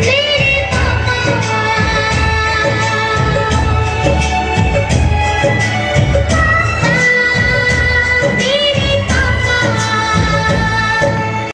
Please!